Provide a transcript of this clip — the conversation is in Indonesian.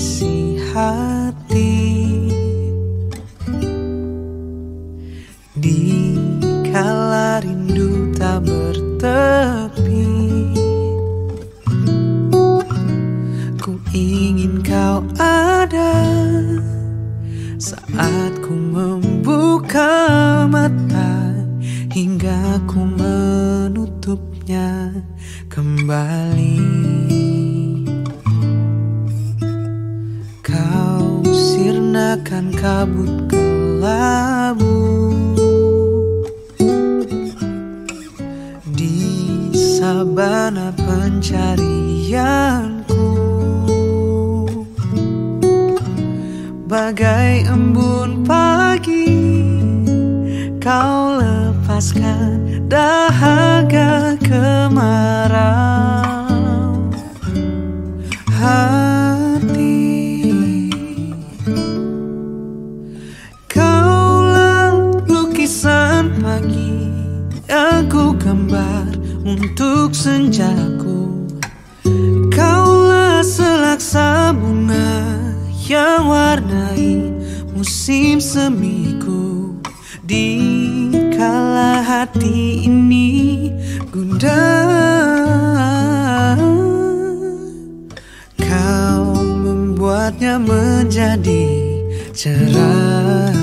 isi hati di kala rindu tak bertepi ku ingin kau ada saat ku membuka mata hingga ku menutupnya kembali. dan kabut kelabu di sabana pencarianku bagai embun pagi kau lepaskan dahan Kaulah lukisan pagi Aku gambar untuk senjaku. Kaulah selaksa bunga yang warnai musim semiku. Di kala hati ini gundah Kau membuatnya menjadi cerah